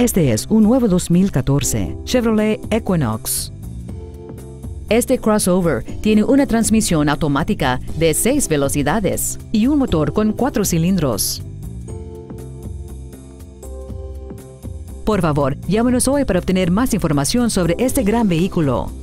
Este es un nuevo 2014 Chevrolet Equinox. Este crossover tiene una transmisión automática de 6 velocidades y un motor con 4 cilindros. Por favor, llámenos hoy para obtener más información sobre este gran vehículo.